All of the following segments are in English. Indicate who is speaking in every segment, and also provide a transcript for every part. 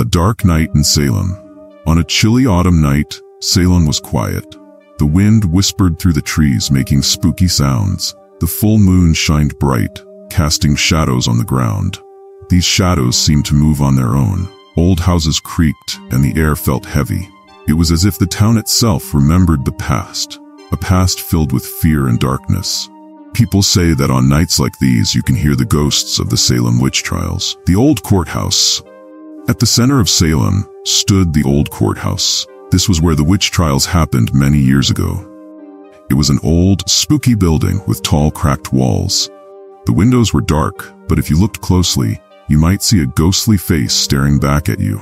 Speaker 1: A dark night in Salem. On a chilly autumn night, Salem was quiet. The wind whispered through the trees, making spooky sounds. The full moon shined bright, casting shadows on the ground. These shadows seemed to move on their own. Old houses creaked, and the air felt heavy. It was as if the town itself remembered the past, a past filled with fear and darkness. People say that on nights like these you can hear the ghosts of the Salem witch trials. The old courthouse, at the center of Salem stood the old courthouse. This was where the witch trials happened many years ago. It was an old, spooky building with tall, cracked walls. The windows were dark, but if you looked closely, you might see a ghostly face staring back at you.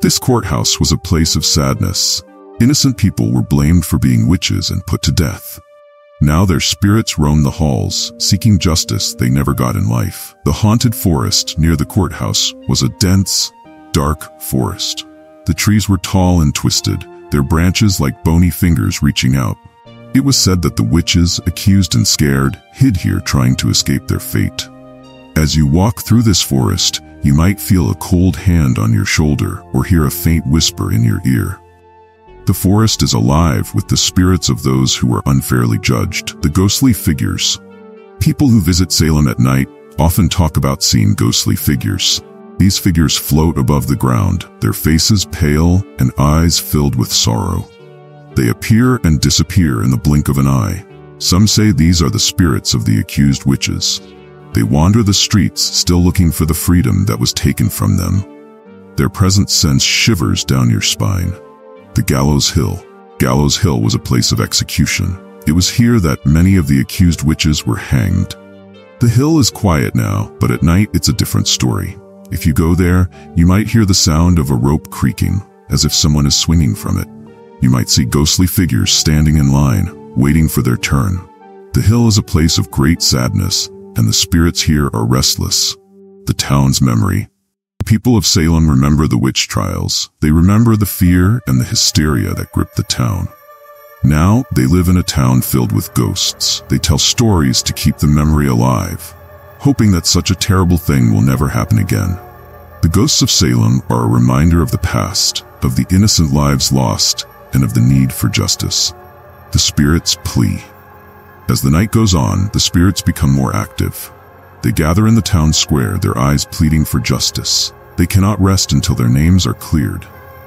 Speaker 1: This courthouse was a place of sadness. Innocent people were blamed for being witches and put to death. Now their spirits roam the halls, seeking justice they never got in life. The haunted forest near the courthouse was a dense, dark forest. The trees were tall and twisted, their branches like bony fingers reaching out. It was said that the witches, accused and scared, hid here trying to escape their fate. As you walk through this forest, you might feel a cold hand on your shoulder or hear a faint whisper in your ear. The forest is alive with the spirits of those who were unfairly judged, the ghostly figures. People who visit Salem at night often talk about seeing ghostly figures. These figures float above the ground, their faces pale and eyes filled with sorrow. They appear and disappear in the blink of an eye. Some say these are the spirits of the accused witches. They wander the streets, still looking for the freedom that was taken from them. Their presence sends shivers down your spine. The Gallows Hill. Gallows Hill was a place of execution. It was here that many of the accused witches were hanged. The hill is quiet now, but at night it's a different story. If you go there, you might hear the sound of a rope creaking, as if someone is swinging from it. You might see ghostly figures standing in line, waiting for their turn. The hill is a place of great sadness, and the spirits here are restless. The town's memory. The people of Salem remember the witch trials. They remember the fear and the hysteria that gripped the town. Now, they live in a town filled with ghosts. They tell stories to keep the memory alive hoping that such a terrible thing will never happen again. The ghosts of Salem are a reminder of the past, of the innocent lives lost, and of the need for justice. The spirits plea. As the night goes on, the spirits become more active. They gather in the town square, their eyes pleading for justice. They cannot rest until their names are cleared.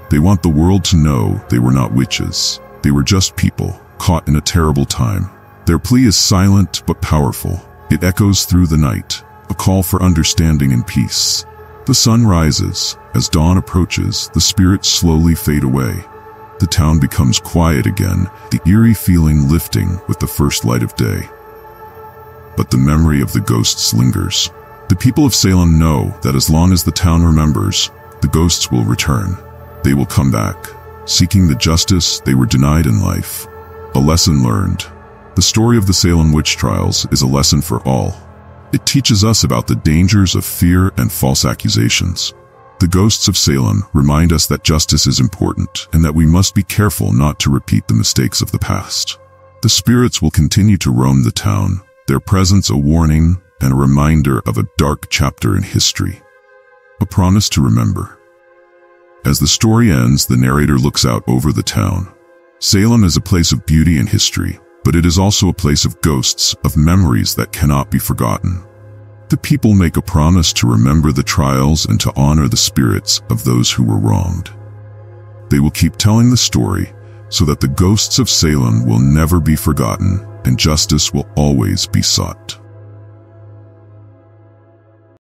Speaker 1: They want the world to know they were not witches. They were just people, caught in a terrible time. Their plea is silent but powerful, it echoes through the night, a call for understanding and peace. The sun rises. As dawn approaches, the spirits slowly fade away. The town becomes quiet again, the eerie feeling lifting with the first light of day. But the memory of the ghosts lingers. The people of Salem know that as long as the town remembers, the ghosts will return. They will come back, seeking the justice they were denied in life. A lesson learned, the story of the Salem witch trials is a lesson for all. It teaches us about the dangers of fear and false accusations. The ghosts of Salem remind us that justice is important and that we must be careful not to repeat the mistakes of the past. The spirits will continue to roam the town, their presence a warning and a reminder of a dark chapter in history. A promise to remember. As the story ends, the narrator looks out over the town. Salem is a place of beauty and history, but it is also a place of ghosts, of memories that cannot be forgotten. The people make a promise to remember the trials and to honor the spirits of those who were wronged. They will keep telling the story so that the ghosts of Salem will never be forgotten and justice will always be sought.